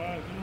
All right.